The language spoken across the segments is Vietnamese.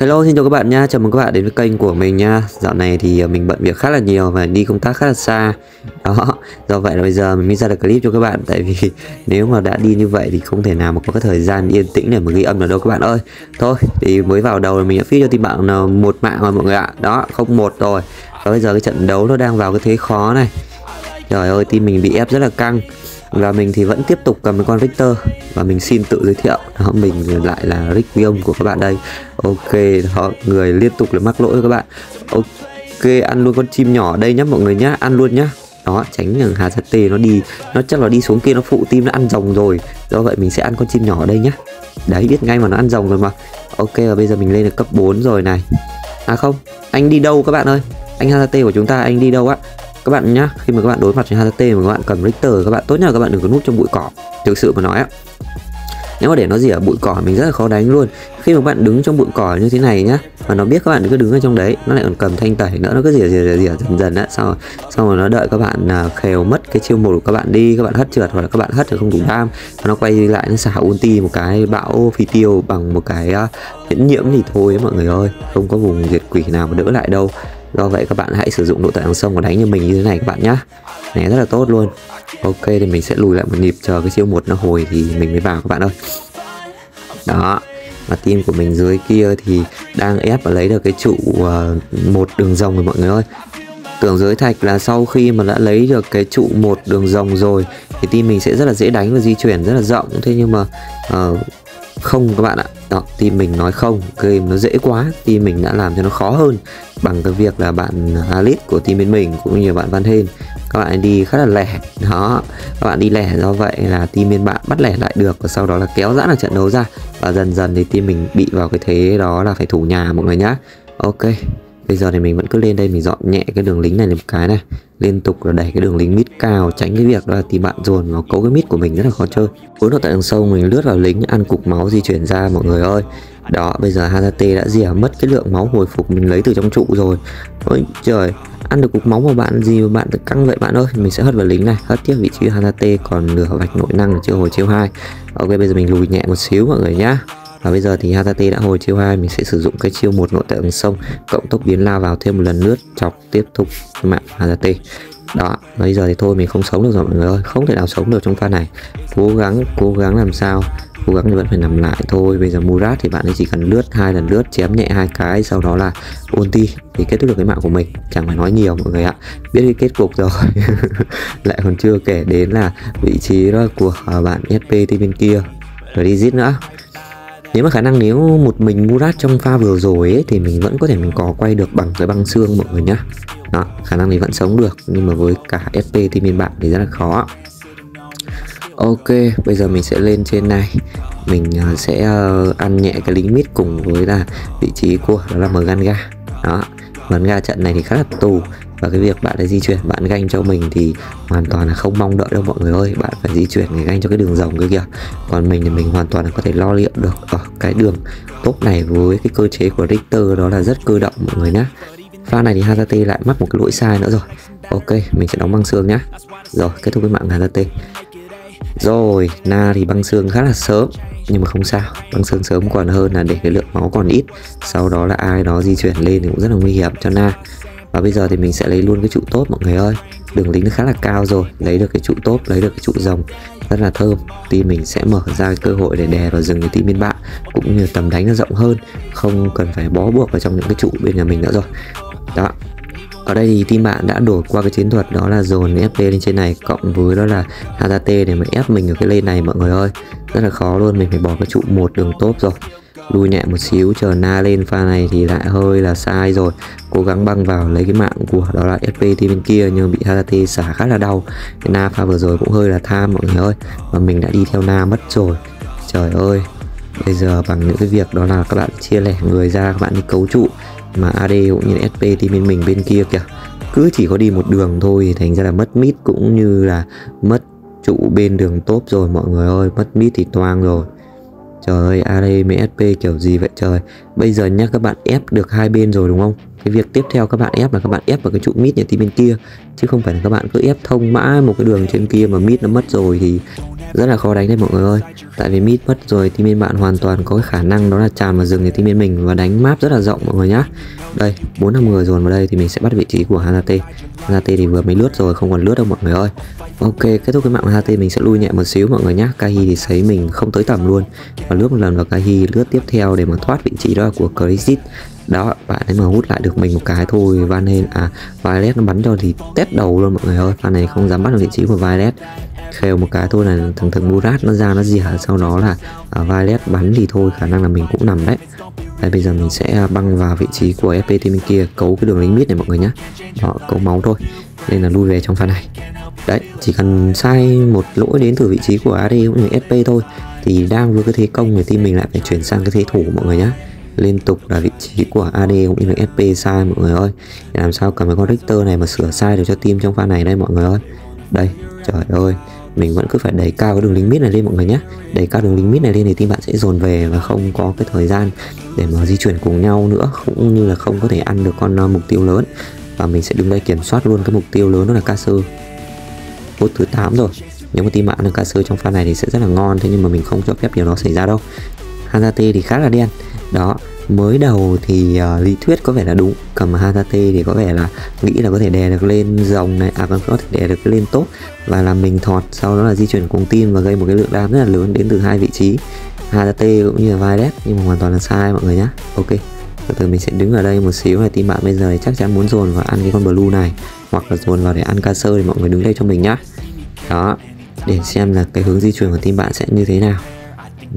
Hello xin chào các bạn nha, chào mừng các bạn đến với kênh của mình nha. Dạo này thì ờ, mình bận việc khá là nhiều và đi công tác khá là xa. Đó, do vậy là bây giờ mình mới ra được clip cho các bạn. Tại vì nếu mà đã đi như vậy thì không thể nào mà có cái thời gian yên tĩnh để mà ghi âm được đâu các bạn ơi. Thôi, thì mới vào đầu là mình đã phí cho team bạn ờ, một mạng rồi mọi người ạ. Đó, không một rồi. Và bây giờ cái trận đấu nó đang vào cái thế khó này. Trời ơi, team mình bị ép rất là căng và mình thì vẫn tiếp tục cầm cái con Victor. Và mình xin tự giới thiệu. Đó, mình lại là Rick Viông của các bạn đây. Ok, họ, người liên tục là mắc lỗi các bạn. Ok, ăn luôn con chim nhỏ đây nhá, mọi người nhá. Ăn luôn nhá. Đó, tránh thằng hà tê nó đi, nó chắc là đi xuống kia nó phụ tim, nó ăn rồng rồi. Do vậy mình sẽ ăn con chim nhỏ ở đây nhá. Đấy, biết ngay mà nó ăn rồng rồi mà. Ok, và bây giờ mình lên được cấp 4 rồi này. À không, anh đi đâu các bạn ơi? Anh Hazate của chúng ta, anh đi đâu á? Các bạn nhá khi mà các bạn đối mặt với HT mà các bạn cầm Richter các bạn tốt nhất là các bạn đừng có núp trong bụi cỏ thực sự mà nói á nếu mà để nó gì ở bụi cỏ mình rất là khó đánh luôn khi mà bạn đứng trong bụi cỏ như thế này nhá và nó biết các bạn cứ đứng ở trong đấy nó lại còn cầm thanh tẩy nữa nó cứ rỉa rỉa rỉa dần dần á sau sau rồi nó đợi các bạn à, khều mất cái chiêu một của các bạn đi các bạn hất trượt hoặc là các bạn hất thì không đủ đam và nó quay lại nó xả ulti một cái bão phi tiêu bằng một cái uh, miễn nhiễm thì thôi ấy, mọi người ơi không có vùng diệt quỷ nào mà đỡ lại đâu do vậy các bạn hãy sử dụng độ tải hàng sông và đánh như mình như thế này các bạn nhá. Này rất là tốt luôn. Ok thì mình sẽ lùi lại một nhịp chờ cái siêu một nó hồi thì mình mới vào các bạn ơi. Đó và team của mình dưới kia thì đang ép và lấy được cái trụ uh, một đường rồng rồi mọi người ơi. Tưởng dưới thạch là sau khi mà đã lấy được cái trụ một đường rồng rồi thì team mình sẽ rất là dễ đánh và di chuyển rất là rộng. Thế nhưng mà uh, không các bạn ạ. Đó, team mình nói không. Game nó dễ quá. Team mình đã làm cho nó khó hơn. Bằng cái việc là bạn Alice của team bên mình cũng như bạn Van Hên. Các bạn đi khá là lẻ. Đó, các bạn đi lẻ do vậy là team bên bạn bắt lẻ lại được và sau đó là kéo giãn là trận đấu ra. Và dần dần thì team mình bị vào cái thế đó là phải thủ nhà mọi người nhá. Ok bây giờ thì mình vẫn cứ lên đây, mình dọn nhẹ cái đường lính này một cái này. Liên tục là đẩy cái đường lính mid cao, tránh cái việc đó là tìm bạn dồn vào cấu cái mid của mình rất là khó chơi. Cuốn vào tại đường sâu mình lướt vào lính, ăn cục máu di chuyển ra, mọi người ơi. Đó, bây giờ Hazate đã dìa mất cái lượng máu hồi phục mình lấy từ trong trụ rồi. Ôi trời, ăn được cục máu của bạn gì mà bạn căng vậy bạn ơi? Mình sẽ hất vào lính này, hất tiếp vị trí Hazate còn nửa vạch nội năng là chưa hồi chiêu hai. Ok, bây giờ mình lùi nhẹ một xíu mọi người nhá và bây giờ thì Hatate đã hồi chiêu 2 mình sẽ sử dụng cái chiêu một nội tại ứng sông, cộng tốc biến lao vào thêm một lần nữa, chọc tiếp tục mạng Hatate đó, bây giờ thì thôi, mình không sống được rồi, mọi người ơi. Không thể nào sống được trong pha này. Cố gắng cố gắng làm sao? Cố gắng thì vẫn phải nằm lại thôi. Bây giờ Murat thì bạn ấy chỉ cần lướt hai lần lướt, chém nhẹ hai cái, sau đó là ulti thì kết thúc được cái mạng của mình. Chẳng phải nói nhiều, mọi người ạ. Biết cái kết cục rồi. Lại còn chưa kể đến là vị trí đó của à, bạn SP bên kia. Rồi đi giết nữa nếu mà khả năng nếu một mình Murat trong pha vừa rồi ấy, thì mình vẫn có thể mình có quay được bằng cái băng xương mọi người nhá. Đó khả năng mình vẫn sống được nhưng mà với cả SP team bên bạn thì rất là khó. Ok bây giờ mình sẽ lên trên này. Mình à, sẽ ờ, ăn nhẹ cái lính mid cùng với là vị trí của đó là Mganga đó. Vâng, Mganga trận này thì khá là tù. Và cái việc bạn ấy di chuyển, bạn ganh cho mình thì hoàn toàn là không mong đợi đâu mọi người ơi. Bạn phải di chuyển để ganh cho cái đường rồng kia kìa. Còn mình thì mình hoàn toàn là có thể lo liệu được. Ở cái đường tốt này với cái cơ chế của Richter đó là rất cơ động mọi người nhé pha này thì Hazate lại mắc một cái lỗi sai nữa rồi. Ok, mình sẽ đóng băng xương nhá. Rồi, kết thúc với mạng Hazate rồi, na thì băng xương khá là sớm, nhưng mà không sao. Băng xương sớm còn hơn là để cái lượng máu còn ít. Sau đó là ai đó di chuyển lên thì cũng rất là nguy hiểm cho na. Và bây giờ thì mình sẽ lấy luôn cái trụ tốt, mọi người ơi. Đường lính nó khá là cao rồi, lấy được cái trụ tốt, lấy được cái trụ rồng, rất là thơm. Team mình sẽ mở ra cái cơ hội để đè vào rừng cái team bên bạn, cũng như tầm đánh nó rộng hơn, không cần phải bó buộc vào trong những cái trụ bên nhà mình nữa rồi. Đó ở đây thì team bạn đã đổi qua cái chiến thuật đó là dồn FP lên trên này, cộng với đó là Hazate để mà ép mình ở cái lane này, mọi người ơi. Rất là khó luôn, mình phải bỏ cái trụ một đường tốt rồi. Lui nhẹ một xíu, chờ na lên pha này thì lại hơi là sai rồi. Cố gắng băng vào lấy cái mạng của đó là SP team bên kia, nhưng bị Hazate xả khá là đau. Cái na pha vừa rồi cũng hơi là tham, mọi người ơi. Và mình đã đi theo na mất rồi. Trời ơi, bây giờ bằng những cái việc đó là các bạn chia lẻ người ra, các bạn đi cấu trụ mà AD cũng như SP team bên mình bên kia kìa. Cứ chỉ có đi một đường thôi thành ra là mất mid cũng như là mất trụ bên đường top rồi mọi người ơi mất mid thì toang rồi. Trời ơi, AD mấy SP kiểu gì vậy trời? Bây giờ nhá các bạn ép được hai bên rồi đúng không? Cái việc tiếp theo các bạn ép là các bạn ép vào cái trụ mid nhà team bên kia Chứ không phải là các bạn cứ ép thông mãi một cái đường trên kia mà mid nó mất rồi thì rất là khó đánh đấy mọi người ơi. Tại vì mid mất rồi team bên bạn hoàn toàn có cái khả năng đó là tràn vào rừng để team bên mình và đánh map rất là rộng mọi người nhá. Đây, bốn năm người dồn vào đây thì mình sẽ bắt vị trí của Hanate. Hanate thì vừa mới lướt rồi, không còn lướt đâu mọi người ơi. Ok, kết thúc cái mạng Hanate mình sẽ lui nhẹ một xíu mọi người nhá. Kahi thì thấy mình không tới tầm luôn. Và lướt một lần vào Kahi, lướt tiếp theo để mà thoát vị trí đó của Crisis đó bạn ấy mà hút lại được mình một cái thôi Van hên à Violet nó bắn cho thì tét đầu luôn mọi người ơi. Pha này không dám bắt được vị trí của Violet. Khều một cái thôi là thằng thằng Murat nó ra nó dìa sau đó là à, Violet bắn thì thôi khả năng là mình cũng nằm đấy. Đây bây giờ mình sẽ à, băng vào vị trí của FPT bên kia cấu cái đường lính mít này mọi người nhé đó cấu máu thôi nên là lui về trong pha này. Đấy chỉ cần sai một lỗi đến từ vị trí của AD cũng như SP thôi thì đang với cái thế công thì team mình lại phải chuyển sang cái thế thủ mọi người nhé liên tục là vị trí của AD cũng như là SP sai, mọi người ơi. Để làm sao cầm cái con Richter này mà sửa sai được cho team trong pha này đây, mọi người ơi. Đây, trời ơi. Mình vẫn cứ phải đẩy cao cái đường lính mid này lên, mọi người nhé. Đẩy cao đường lính mid này lên thì team bạn sẽ dồn về và không có cái thời gian để mà di chuyển cùng nhau nữa, cũng như là không có thể ăn được con ờ, mục tiêu lớn. Và mình sẽ đứng đây kiểm soát luôn cái mục tiêu lớn đó là ca sơ phút thứ 8 rồi. Nếu mà team bạn được ca sơ trong pha này thì sẽ rất là ngon, thế nhưng mà mình không cho phép điều đó xảy ra đâu. Hanzate thì khá là đen đó mới đầu thì uh, lý thuyết có vẻ là đúng cầm Hatate thì có vẻ là nghĩ là có thể đè được lên dòng này à còn có thể đè được lên tốt và làm mình thọt sau đó là di chuyển cùng team và gây một cái lượng đam rất là lớn đến từ hai vị trí. Hatate cũng như là Violet nhưng mà hoàn toàn là sai mọi người nhé ok từ từ mình sẽ đứng ở đây một xíu này team bạn bây giờ thì chắc chắn muốn dồn vào ăn cái con blue này hoặc là dồn vào để ăn ca sơ thì mọi người đứng đây cho mình nhá. Đó để xem là cái hướng di chuyển của team bạn sẽ như thế nào.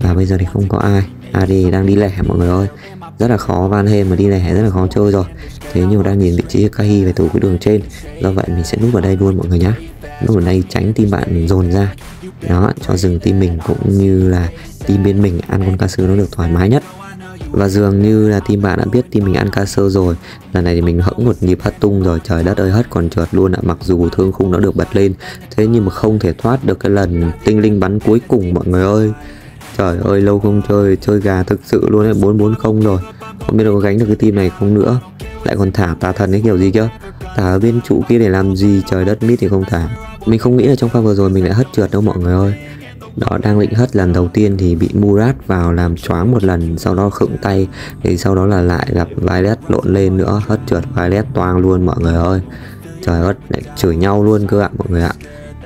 Và bây giờ thì không có ai. À, AD đang đi lẻ, mọi người ơi. Rất là khó, Van Halen mà đi lẻ rất là khó chơi rồi. Thế nhưng mà đang nhìn vị trí Kahi về tủ cái đường trên. Do vậy mình sẽ núp vào đây luôn, mọi người nhé núp ở đây tránh team bạn dồn ra. Đó, cho dừng team mình cũng như là team bên mình ăn con ca sứ nó được thoải mái nhất. Và dường như là team bạn đã biết team mình ăn ca sơ rồi. Lần này thì mình hẫng một nhịp hất tung rồi. Trời đất ơi, hất còn trượt luôn ạ. Mặc dù thương khung nó được bật lên. Thế nhưng mà không thể thoát được cái lần tinh linh bắn cuối cùng, mọi người ơi. Trời ơi lâu không chơi Chơi gà thực sự luôn đấy 440 rồi. Không biết là có gánh được cái team này không nữa. Lại còn thả tà thần ấy kiểu gì chứ Thả ở bên trụ kia để làm gì? Trời đất mít thì không thả. Mình không nghĩ là trong pha vừa rồi mình lại hất trượt đâu mọi người ơi. Đó đang định hất lần đầu tiên thì bị Murat vào làm choáng một lần sau đó khựng tay thì sau đó là lại gặp Violet lộn lên nữa hất trượt Violet toang luôn mọi người ơi. Trời ơi lại chửi nhau luôn cơ ạ mọi người ạ.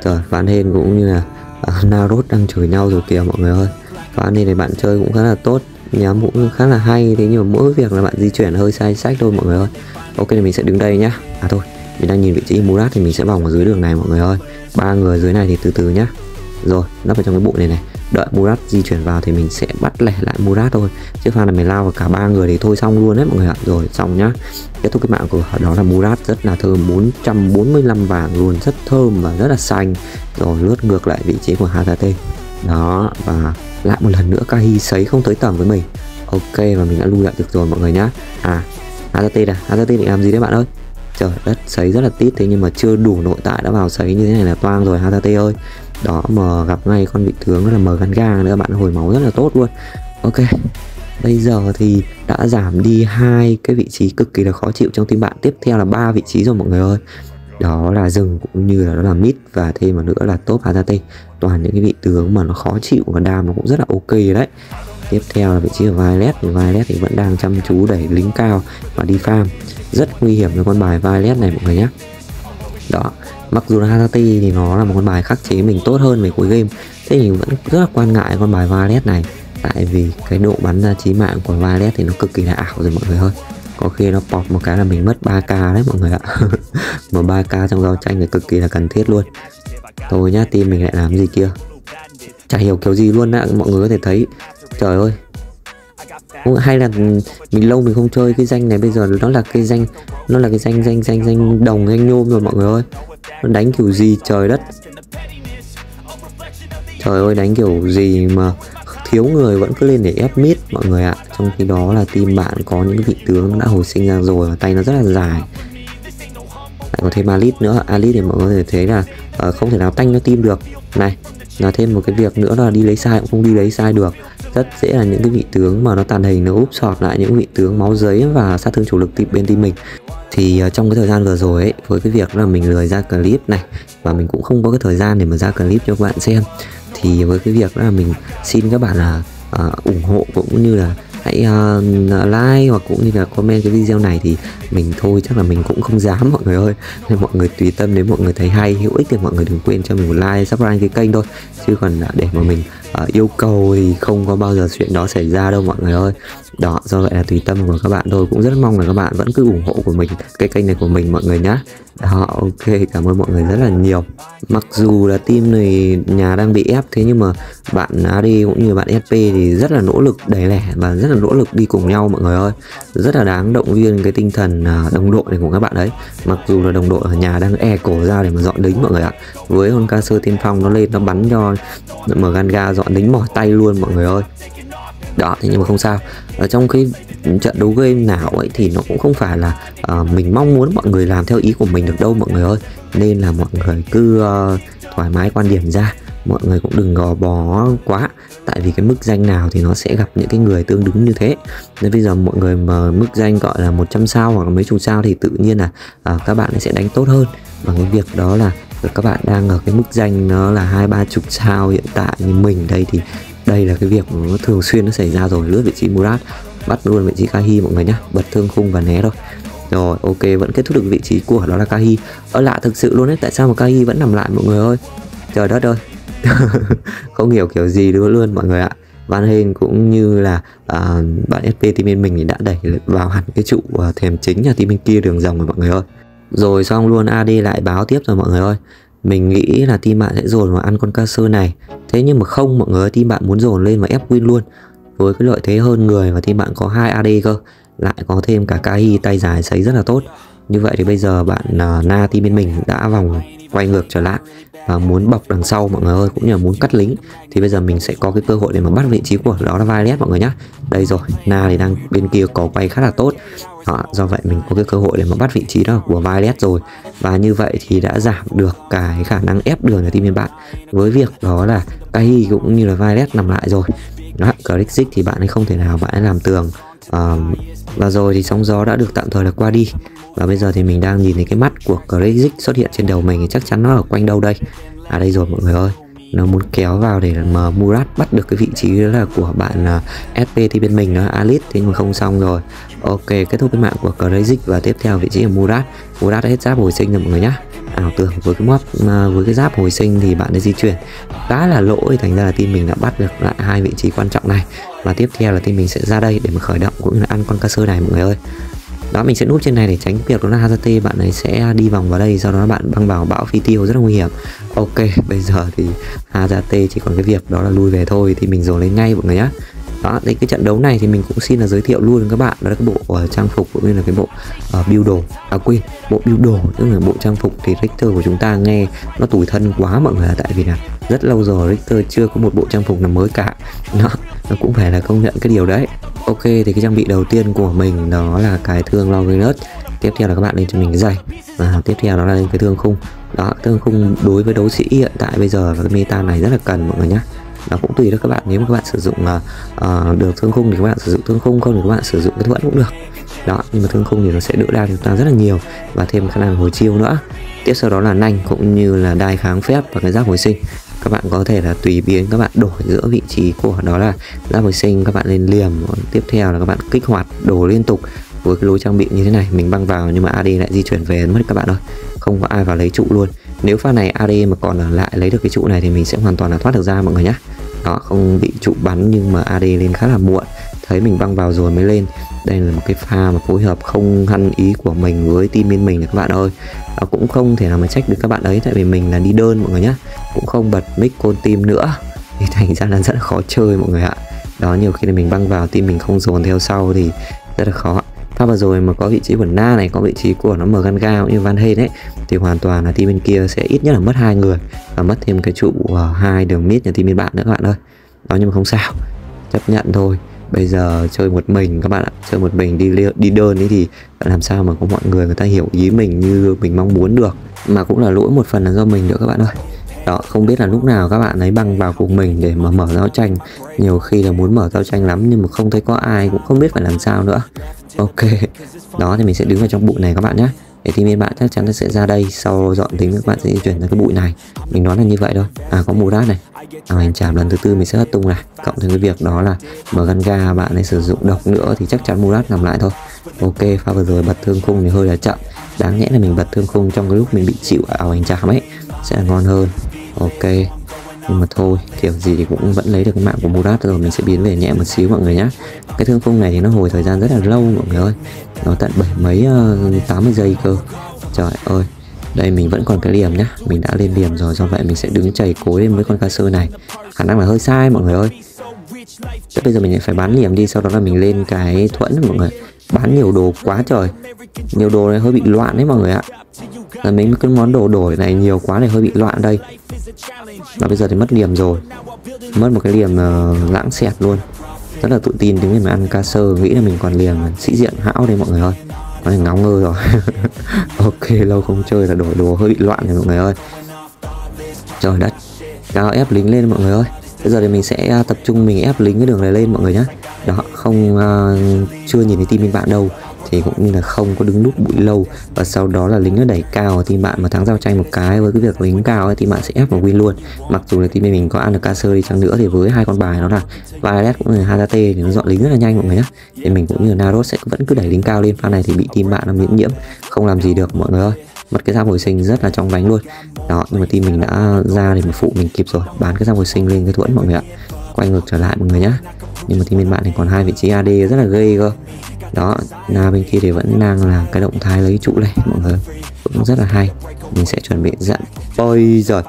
Trời Van Hên cũng như là uh, Narod đang chửi nhau rồi kìa mọi người ơi và nên này bạn chơi cũng khá là tốt. Nhóm cũng khá là hay, thế nhưng mà mỗi việc là bạn di chuyển hơi sai sách thôi mọi người ơi. Ok, thì mình sẽ đứng đây nhá. À thôi, mình đang nhìn vị trí Murat thì mình sẽ vòng ở dưới đường này mọi người ơi. Ba người dưới này thì từ từ nhá. Rồi, nấp vào trong cái bụi này này. Đợi Murat di chuyển vào thì mình sẽ bắt lẻ lại Murat thôi. Chứ pha là mình lao vào cả ba người thì thôi xong luôn đấy mọi người ạ. Rồi, xong nhá. Kết thúc cái mạng của đó là Murat rất là thơm. 445 vàng luôn, rất thơm và rất là xanh. Rồi, lướt ngược lại vị trí của Hatate đó, và lại một lần nữa Kahi sấy không tới tầm với mình. Ok, và mình đã lui lại được rồi mọi người nhá. À Azate à Azate định làm gì đấy bạn ơi? Trời, đất sấy rất là tít thế nhưng mà chưa đủ nội tại đã vào sấy như thế này là toang rồi Hazate ơi. Đó mà gặp ngay con vị tướng là mờ gắn ga nữa, bạn hồi máu rất là tốt luôn. Ok, bây giờ thì đã giảm đi hai cái vị trí cực kỳ là khó chịu trong team bạn. Tiếp theo là ba vị trí rồi mọi người ơi đó là rừng cũng như là đó là mid và thêm vào nữa là top Hazate toàn những cái vị tướng mà nó khó chịu và đam nó cũng rất là ok đấy. Tiếp theo là vị trí của Violet Violet thì vẫn đang chăm chú đẩy lính cao và đi farm. Rất nguy hiểm với con bài Violet này mọi người nhé đó, mặc dù là Hazate thì nó là một con bài khắc chế mình tốt hơn về cuối game, thế nhưng vẫn rất là quan ngại con bài Violet này. Tại vì cái độ bắn ra chí mạng của Violet thì nó cực kỳ là ảo rồi mọi người ơi có khi nó pop một cái là mình mất 3k đấy mọi người ạ. Mà 3k trong giao tranh thì cực kỳ là cần thiết luôn. Thôi nhá, team mình lại làm gì kia? Chả hiểu kiểu gì luôn ạ, mọi người có thể thấy. Trời ơi. Hay là ừ, mình lâu mình không chơi cái danh này, bây giờ nó là cái danh, nó là cái danh danh danh danh đồng, danh nhôm rồi mọi người ơi. Nó đánh kiểu gì trời đất. Trời ơi, đánh kiểu gì mà thiếu người vẫn cứ lên để ép mid mọi người ạ. Trong khi đó là team bạn có những vị tướng đã hồi sinh ra rồi và tay nó rất là dài. Lại có thêm Alit nữa Alit thì mọi người có thể thấy là uh, không thể nào tanh nó team được. Này là thêm một cái việc nữa là đi lấy sai cũng không đi lấy sai được. Rất dễ là những cái vị tướng mà nó tàn hình nó úp sọt lại những vị tướng máu giấy và sát thương chủ lực tịp bên team mình. Thì uh, trong cái thời gian vừa rồi ấy với cái việc là mình lười ra clip này và mình cũng không có cái thời gian để mà ra clip cho các bạn xem thì với cái việc đó là mình xin các bạn là uh, ủng hộ cũng như là hãy uh, ờ, ờ, like hoặc cũng như là comment cái video này thì mình thôi chắc là mình cũng không dám mọi người ơi. Nên mọi người tùy tâm nếu mọi người thấy hay hữu ích thì mọi người đừng quên cho mình một like subscribe cái kênh thôi. Chứ còn ờ, để mà mình uh, yêu cầu thì không có bao giờ chuyện đó xảy ra đâu mọi người ơi. Đó do vậy là tùy tâm của các bạn thôi. Cũng rất mong là các bạn vẫn cứ ủng hộ của mình cái kênh này của mình mọi người nhé đó ok cảm ơn mọi người rất là nhiều. Mặc dù là team này nhà đang bị ép thế nhưng mà bạn AD cũng như bạn SP thì rất là nỗ lực đẩy lẻ và rất là nỗ lực đi cùng nhau, mọi người ơi. Rất là đáng động viên cái tinh thần à, đồng đội này của các bạn đấy. Mặc dù là đồng đội ở nhà đang e cổ ra để mà dọn lính mọi người ạ. Với con ca sơ tiên phong, nó lên, nó bắn cho, mở gan ga, dọn lính mỏi tay luôn, mọi người ơi đó thế nhưng mà không sao. Ở trong cái trận đấu game nào ấy thì nó cũng không phải là uh, mình mong muốn mọi người làm theo ý của mình được đâu mọi người ơi. Nên là mọi người cứ uh, thoải mái quan điểm ra. Mọi người cũng đừng gò bó quá. Tại vì cái mức danh nào thì nó sẽ gặp những cái người tương đứng như thế. Nên bây giờ mọi người mà mức danh gọi là 100 sao hoặc là mấy chục sao thì tự nhiên là uh, các bạn sẽ đánh tốt hơn. Bằng cái việc đó là các bạn đang ở cái mức danh nó là hai ba chục sao hiện tại như mình đây thì đây là cái việc nó thường xuyên nó xảy ra rồi lướt vị trí Murat bắt luôn vị trí Kahi mọi người nhá bật thương khung và né thôi. Rồi ok vẫn kết thúc được vị trí của đó là Kahi. Ở lạ thực sự luôn đấy tại sao mà Kahi vẫn nằm lại mọi người ơi? Trời đất ơi. Không hiểu kiểu gì luôn luôn mọi người ạ. Van Hên cũng như là uh, bạn SP team bên mình thì đã đẩy vào hẳn cái trụ à, uh, thèm chính nhà team bên kia đường dòng rồi mọi người ơi. Rồi xong luôn AD lại báo tiếp rồi mọi người ơi mình nghĩ là team bạn sẽ dồn vào ăn con ca sơ này. Thế nhưng mà không mọi người team bạn muốn dồn lên và ép win luôn. Với cái lợi thế hơn người và team bạn có hai AD cơ Lại có thêm cả Kai tay dài sấy rất là tốt. Như vậy thì bây giờ bạn uh, Na team bên mình đã vòng quay ngược trở lại và muốn bọc đằng sau mọi người ơi cũng như là muốn cắt lính. Thì bây giờ mình sẽ có cái cơ hội để mà bắt vị trí của đó là Violet mọi người nhé đây rồi Na thì đang bên kia có quay khá là tốt đó, do vậy mình có cái cơ hội để mà bắt vị trí đó của Violet rồi. Và như vậy thì đã giảm được cái khả năng ép đường ở team bên bạn. Với việc đó là Kai cũng như là Violet nằm lại rồi. Đó, Grixix thì bạn ấy không thể nào bạn ấy làm tường. Um, và rồi thì sóng gió đã được tạm thời là qua đi. Và bây giờ thì mình đang nhìn thấy cái mắt của Crazy xuất hiện trên đầu mình thì chắc chắn nó ở quanh đâu đây? À đây rồi mọi người ơi nó muốn kéo vào để mà Murat bắt được cái vị trí đó là của bạn à, uh, SP thì bên mình nó Alice thế nhưng mà không xong rồi. Ok kết thúc cái mạng của Crazy và tiếp theo vị trí là Murat. Murat đã hết giáp hồi sinh rồi mọi người nhá. Ảo tưởng với cái móc à, với cái giáp hồi sinh thì bạn đã di chuyển. Khá là lỗi thành ra là team mình đã bắt được lại hai vị trí quan trọng này. Và tiếp theo là team mình sẽ ra đây để mà khởi động cũng như là ăn con ca sơ này mọi người ơi đó mình sẽ núp trên này để tránh việc đó là Hazate bạn ấy sẽ đi vòng vào đây sau đó bạn băng vào bão phi tiêu rất là nguy hiểm. Ok bây giờ thì Hazate chỉ còn cái việc đó là lui về thôi thì mình dồn lên ngay mọi người nhé đó thì cái trận đấu này thì mình cũng xin là giới thiệu luôn các bạn. Đó là cái bộ uh, trang phục cũng như là cái bộ uh, build đồ à quên bộ build đồ tức là bộ trang phục thì Richter của chúng ta nghe nó tủi thân quá mọi người tại vì là rất lâu rồi Richter chưa có một bộ trang phục nào mới cả. Đó nó cũng phải là công nhận cái điều đấy. Ok thì cái trang bị đầu tiên của mình đó là cái thương Longinus tiếp theo là các bạn lên cho mình cái giày. Và tiếp theo đó là lên cái thương khung. Đó thương khung đối với đấu sĩ hiện tại bây giờ và cái meta này rất là cần mọi người nhé nó cũng tùy đó các bạn. Nếu mà các bạn sử dụng uh, được thương khung thì các bạn sử dụng thương khung không thì các bạn sử dụng cái thuẫn cũng được đó, nhưng mà thương khung thì nó sẽ đỡ đau chúng ta rất là nhiều và thêm khả năng hồi chiêu nữa. Tiếp sau đó là nanh cũng như là đai kháng phép và cái giáp hồi sinh. Các bạn có thể là tùy biến các bạn đổi giữa vị trí của, đó là giáp hồi sinh, các bạn lên liềm. Tiếp theo là các bạn kích hoạt đổ liên tục với cái lối trang bị như thế này. Mình băng vào nhưng mà AD lại di chuyển về mất các bạn ơi không có ai vào lấy trụ luôn. Nếu pha này AD mà còn ở lại lấy được cái trụ này thì mình sẽ hoàn toàn là thoát được ra mọi người nhé đó, không bị trụ bắn nhưng mà AD lên khá là muộn thấy mình văng vào rồi mới lên. Đây là một cái pha mà phối hợp không hăn ý của mình với team bên mình các bạn ơi. À, cũng không thể nào mà trách được các bạn ấy tại vì mình là đi đơn mọi người nhé cũng không bật mic côn team nữa. Thì thành ra là rất là khó chơi mọi người ạ. Đó nhiều khi là mình băng vào team mình không dồn theo sau thì rất là khó pha vừa rồi mà có vị trí của na này có vị trí của nó mở gan cao như van hên ấy thì hoàn toàn là team bên kia sẽ ít nhất là mất hai người và mất thêm cái trụ ờ, hai đường mid nhà team bên bạn nữa các bạn ơi. Đó nhưng mà không sao. Chấp nhận thôi bây giờ chơi một mình các bạn ạ, chơi một mình đi đi đơn ấy thì làm sao mà có mọi người người ta hiểu ý mình như mình mong muốn được. Mà cũng là lỗi một phần là do mình nữa các bạn ơi. Đó, không biết là lúc nào các bạn ấy băng vào cùng mình để mà mở giao tranh. Nhiều khi là muốn mở giao tranh lắm nhưng mà không thấy có ai, cũng không biết phải làm sao nữa. Ok, đó thì mình sẽ đứng vào trong bụi này các bạn nhé thế thì bên bạn chắc chắn nó sẽ ra đây sau dọn tính các bạn sẽ di chuyển ra cái bụi này. Mình nói là như vậy thôi. À có mù rác này. À, hành chạm lần thứ tư mình sẽ hất tung này cộng thêm cái việc đó là mở gan ga bạn ấy sử dụng độc nữa thì chắc chắn mù rác nằm lại thôi. Ok pha vừa rồi bật thương khung thì hơi là chậm. Đáng nhẽ là mình bật thương khung trong cái lúc mình bị chịu ảo hành chạm ấy. Sẽ là ngon hơn. Ok nhưng mà thôi kiểu gì thì cũng vẫn lấy được cái mạng của Murat rồi mình sẽ biến về nhẹ một xíu mọi người nhé cái thương khung này thì nó hồi thời gian rất là lâu mọi người ơi. Nó tận bảy mấy ờ, uh, 80 giây cơ. Trời ơi đây mình vẫn còn cái liềm nhá. Mình đã lên liềm rồi do vậy mình sẽ đứng chảy cối lên với con ca sơ này. Khả năng là hơi sai mọi người ơi. Thế bây giờ mình phải bán liềm đi sau đó là mình lên cái thuẫn mọi người. Bán nhiều đồ quá trời. Nhiều đồ này hơi bị loạn đấy mọi người ạ là mấy cái món đồ đổi này nhiều quá này hơi bị loạn đây. Và bây giờ thì mất liềm rồi. Mất một cái liềm uh, ờ, lãng xẹt luôn. Rất là tự tin đứng mà ăn ca sơ nghĩ là mình còn liềm sĩ diện hão đây mọi người ơi. Có thể ngáo ngơ rồi. Ok lâu không chơi là đổi đồ hơi bị loạn này mọi người ơi. Trời đất. Cao ép lính lên mọi người ơi. Bây giờ thì mình sẽ à, tập trung mình ép lính cái đường này lên mọi người nhé đó không uh, chưa nhìn thấy tim bên bạn đâu thì cũng như là không có đứng núp bụi lâu. Và sau đó là lính nó đẩy cao thì bạn mà thắng giao tranh một cái với cái việc lính cao ấy, thì bạn sẽ ép vào win luôn. Mặc dù là team mình có ăn được ca sơ đi chăng nữa thì với hai con bài nó là Violet cũng như là Hazate thì nó dọn lính rất là nhanh mọi người nhé thì mình cũng như là Naros sẽ vẫn cứ đẩy lính cao lên. Pha này thì bị team bạn nó miễn nhiễm không làm gì được mọi người ơi. Mất cái giáp hồi sinh rất là trong vánh luôn. Đó nhưng mà team mình đã ra để mà phụ mình kịp rồi. Bán cái giáp hồi sinh lên cái thuẫn mọi người ạ. Quay ngược trở lại mọi người nhé nhưng mà team bên bạn thì còn hai vị trí AD rất là gây cơ đó là bên kia thì vẫn đang là cái động thái lấy trụ này mọi người. Cũng rất là hay. Mình sẽ chuẩn bị dẫn ôi giời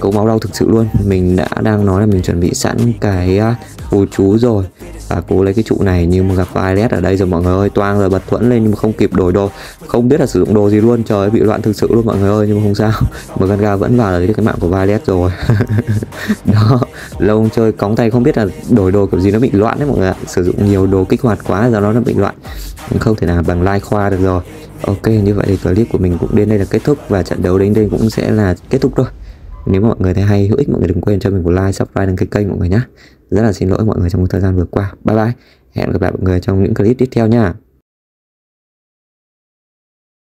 cấu máu đau thực sự luôn. Mình đã đang nói là mình chuẩn bị sẵn cái à, phù chú rồi và cố lấy cái trụ này nhưng mà gặp Violet ở đây rồi, mọi người ơi. Toang rồi bật thuẫn lên nhưng mà không kịp đổi đồ. Không biết là sử dụng đồ gì luôn, trời ơi, bị loạn thực sự luôn, mọi người ơi, nhưng mà không sao. Mà Ganga vẫn vào lấy được cái mạng của Violet rồi. Đó, lâu không chơi cóng tay không biết là đổi đồ kiểu gì, nó bị loạn đấy mọi người ạ. Sử dụng nhiều đồ kích hoạt quá, do đó nó bị loạn. Không thể nào bằng like khoa được rồi. Ok, như vậy thì clip của mình cũng đến đây là kết thúc và trận đấu đến đây cũng sẽ là kết thúc thôi. Nếu mà mọi người thấy hay, hữu ích, mọi người đừng quên cho mình một like, subscribe, đăng ký kênh mọi người nhé rất là xin lỗi mọi người trong một thời gian vừa qua. Bye bye. Hẹn gặp lại mọi người trong những clip tiếp theo nha.